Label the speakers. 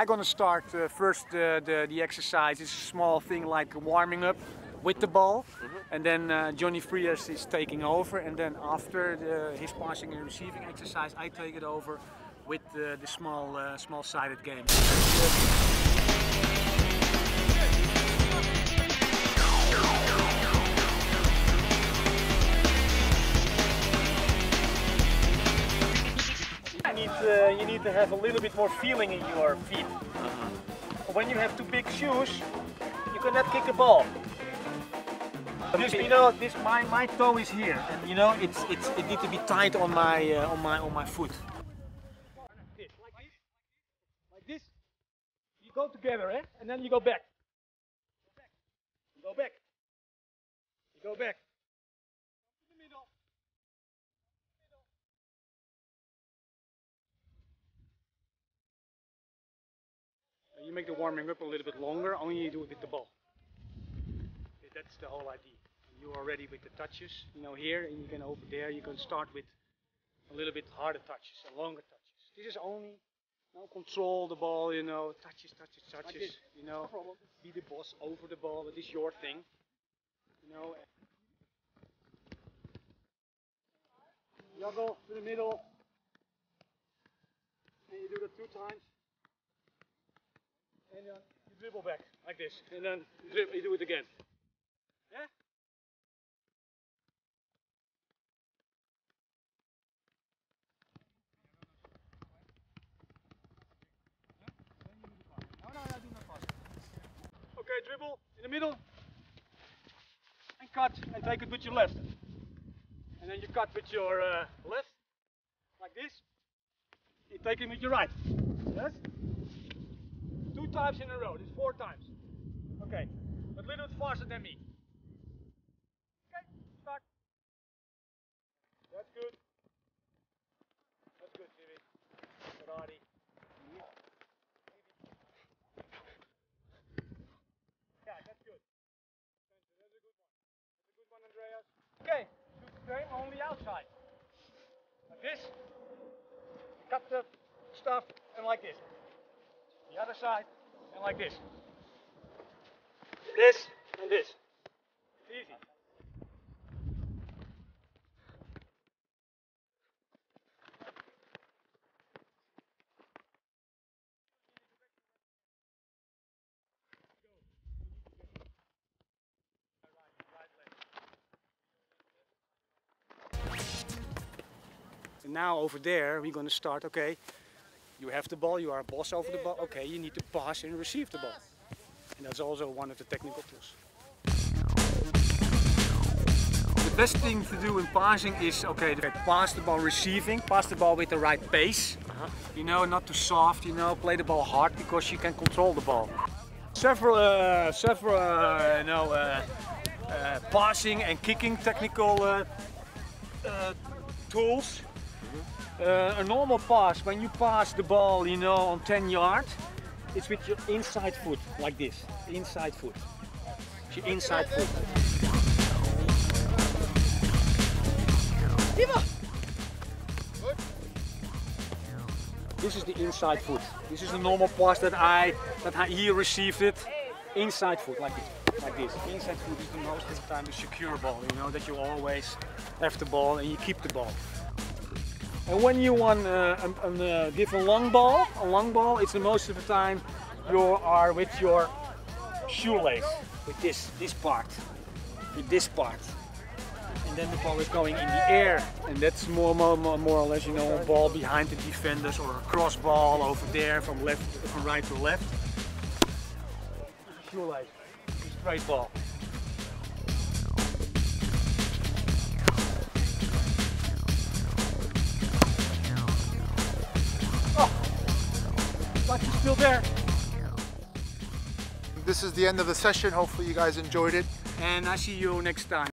Speaker 1: I'm gonna start uh, first uh, the, the exercise. It's a small thing like warming up with the ball. And then uh, Johnny Frias is taking over. And then after the, his passing and receiving exercise, I take it over with the, the small, uh, small-sided game. Need, uh, you need to have a little bit more feeling in your feet. When you have too big shoes, you cannot kick a ball. This, you know, this my, my toe is here, and you know it's it's it needs to be tight on my uh, on my on my foot. Like this, like this. You go together, eh? And then you go back. You go back. You go back. In the middle. And You make the warming up a little bit longer, only you do it with the ball. That's the whole idea. You are ready with the touches, you know, here, and you can over there, you can start with a little bit harder touches and longer touches. This is only, now control the ball, you know, touches, touches, touches, you know, be the boss over the ball, it is your thing, you know. Juggle to the middle, and you do that two times you dribble back like this, and then you, dribble, you do it again. Yeah? Okay, dribble in the middle, and cut, and take it with your left. And then you cut with your uh, left, like this. You take it with your right. Yes? Two times in a row. It's four times. Okay. But a little bit faster than me. Okay, start. That's good. That's good, Jimmy. Yeah, that's good. That's a good one. That's a good one, Andreas. Okay, the same, only outside. Like this. Cut the stuff and like this the other side, and like this. This and this. It's easy. And now over there, we're going to start, okay, you have the ball, you are a boss over the ball. Okay, you need to pass and receive the ball. And that's also one of the technical tools. The best thing to do in passing is, okay, pass the ball receiving, pass the ball with the right pace. You know, not too soft, you know, play the ball hard because you can control the ball. Several, uh, several, uh, you know, uh, uh, passing and kicking technical uh, uh, tools uh, a normal pass, when you pass the ball, you know, on 10 yards, it's with your inside foot, like this. Inside foot. It's your inside foot. This is the inside foot. This is the normal pass that I that I, he received it. Inside foot, like this. Like this. Inside foot is the most of the time the secure ball, you know, that you always have the ball and you keep the ball. And when you want uh, a, a, uh, give a long ball, a long ball, it's the most of the time you are with your shoelace, with this, this part, with this part. And then the ball is going in the air. And that's more, more, more, more or less, you know, a ball behind the defenders or a cross ball over there from left, from right to left. Shoelace, straight ball. You're still there.
Speaker 2: This is the end of the session. Hopefully you guys enjoyed it.
Speaker 1: And I see you next time.